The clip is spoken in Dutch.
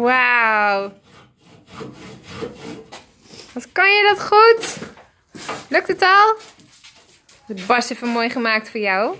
Wauw. Wat kan je dat goed? Lukt het al? De Bas even mooi gemaakt voor jou.